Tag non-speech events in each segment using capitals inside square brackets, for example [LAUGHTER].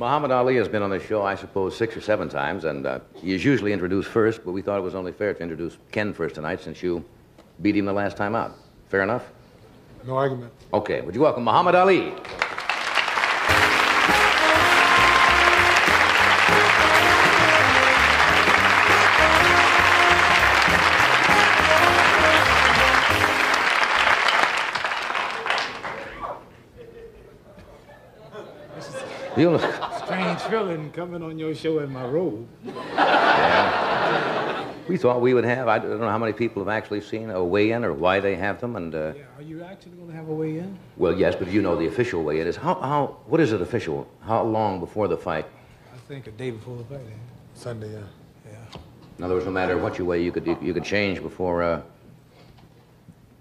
Muhammad Ali has been on the show, I suppose, six or seven times, and uh, he is usually introduced first, but we thought it was only fair to introduce Ken first tonight since you beat him the last time out. Fair enough? No argument. Okay, would you welcome Muhammad Ali? You look, Strange feeling coming on your show in my robe. we thought we would have, I don't know how many people have actually seen a weigh-in or why they have them, and, uh, Yeah, are you actually going to have a weigh-in? well, yes, but you know the official weigh-in is, how, how, what is it official? How long before the fight? I think a day before the fight. eh? Sunday, yeah. Yeah. In other words, no matter what you weigh, you could, you, you could change before, uh,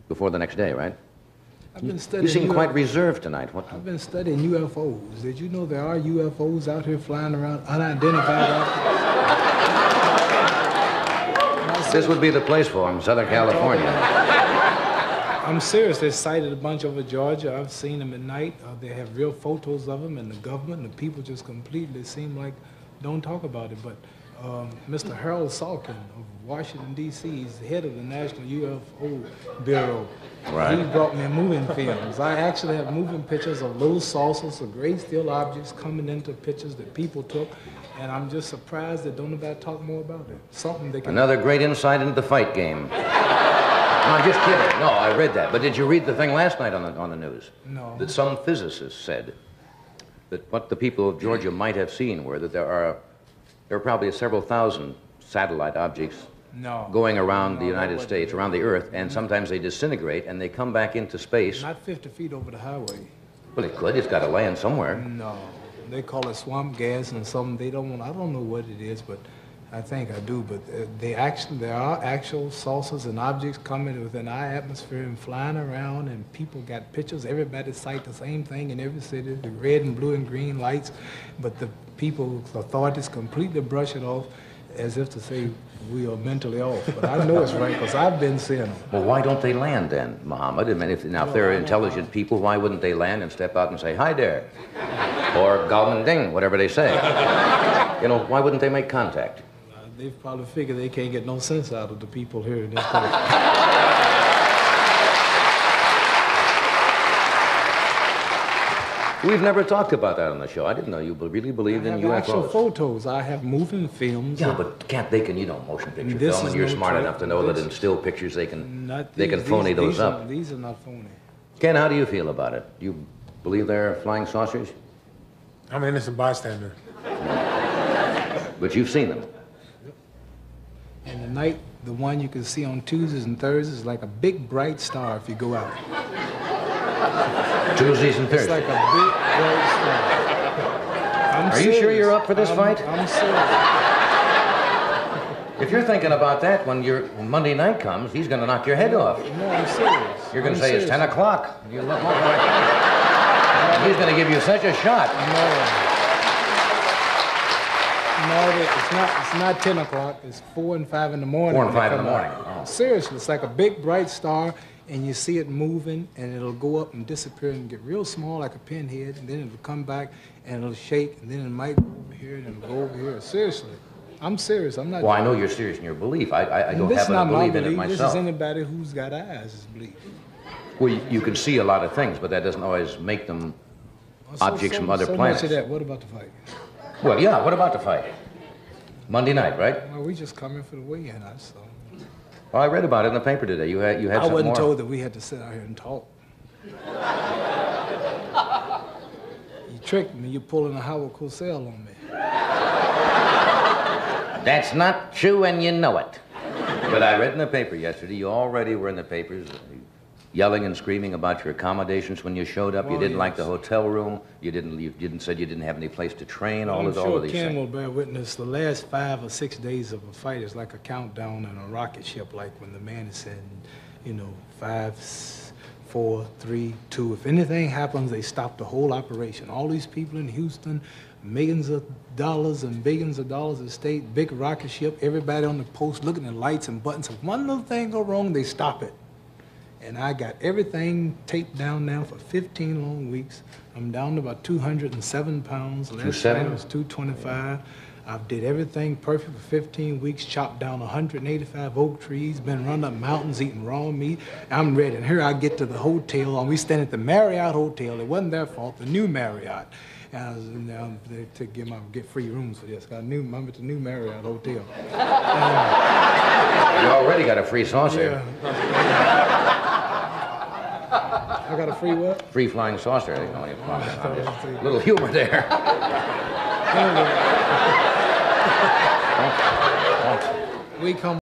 before the next day, right? I've been studying. You seem UFO quite reserved tonight. What? I've been studying UFOs. Did you know there are UFOs out here flying around, unidentified objects? This would be the place for them, Southern California. I'm serious. They're sighted a bunch over Georgia. I've seen them at night. Uh, they have real photos of them, and the government and the people just completely seem like don't talk about it. But um, Mr. Harold Salkin of Washington, D.C., is head of the National UFO Bureau. Right. He brought me moving films. I actually have moving pictures of little saucers of great steel objects coming into pictures that people took. And I'm just surprised that don't nobody talk more about it. Something they can. Another great insight into the fight game. No, I'm just kidding. No, I read that. But did you read the thing last night on the, on the news? No. That some physicists said that what the people of Georgia might have seen were that there are, there are probably several thousand satellite objects No. going around No, the United States, around the Earth, and mm-hmm. sometimes they disintegrate and they come back into space. Not 50 feet over the highway. Well, it could. It's got to land somewhere. No, they call it swamp gas and some they don't want. I don't know what it is, but I think I do. But uh, they actually there are actual saucers and objects coming within our atmosphere and flying around, and people got pictures. Everybody cite the same thing in every city: the red and blue and green lights. But the people, authorities, completely brush it off as if to say we are mentally off. But I know it's right because I've been seeing them. Well, why don't they land then, Muhammad? I mean, if, now, if they're intelligent people, why wouldn't they land and step out and say, hi there? Or Galman Ding, whatever they say. You know, why wouldn't they make contact? They've probably figured they can't get no sense out of the people here in this country. [LAUGHS] We've never talked about that on the show. I didn't know you really believed I in have actual photos. I have moving films. Yeah, but can't they can, you know, motion picture This film, and you're no smart trick. enough to know that in still pictures they can Not they can phony these, those these up. Are, these are not phony. Ken, how do you feel about it? Do you believe they're flying saucers? I'm an innocent bystander. But you've seen them. Night, the one you can see on Tuesdays and Thursdays is like a big bright star if you go out. Tuesdays and It's Thursdays. like a big bright star. I'm Are you sure you're up for this I'm- fight? I'm serious. If you're thinking about that when your Monday night comes, he's going to knock your head off. No, I'm serious. You're going to say it's 10 o'clock. You look He's going to give you such a shot. No. No, it's not. It's not ten o'clock. It's four and five in the morning. Four and five in the morning. Oh. Seriously, it's like a big bright star, and you see it moving, and it'll go up and disappear and get real small like a pinhead, and then it'll come back and it'll shake, and then it might go over here and it'll go over here. Seriously, I'm serious. I'm not. Well, I know you're serious in your belief. I, I, I don't this is happen not to believe in it belief. This is anybody who's got eyes' belief. Well, you, you can see a lot of things, but that doesn't always make them So- objects so- from other so planets. Much of that. What about the fight? Well, yeah, what about the fight? Monday night, right? Well, we just coming for the weigh-in. I so. Well, I read about it in the paper today. You had, you had I wasn't more. told that we had to sit out here and talk. you tricked me. You're pulling a Howard Cosell on me. That's not true, and you know it. But I read in the paper yesterday, you already were in the papers yelling and screaming about your accommodations when you showed up. you Oh, didn't like the hotel room. You didn't, you didn't said you didn't have any place to train. All, I'm of, all sure of these Ken things. will bear witness. The last five or six days of a fight is like a countdown in a rocket ship, like when the man is saying, you know, five, four, three, two. If anything happens, they stop the whole operation. All these people in Houston, millions of dollars and billions of dollars at stake, big rocket ship, everybody on the post looking at lights and buttons. If one little thing go wrong, they stop it. And I got everything taped down now for 15 long weeks. I'm down to about 207 pounds. Last 207? night I was 225. I've did everything perfect for 15 weeks, chopped down 185 oak trees, been running up mountains eating raw meat. I'm ready. And here I get to the hotel, and we stand at the Marriott Hotel. It wasn't their fault, the new Marriott. And I was in there they- to get my get free rooms for this. I knew I'm at the new Marriott Hotel. You already got a free saucer. I got a free what? Free flying saucer. You know, I'm just- [LAUGHS] little humor there. [LAUGHS] We come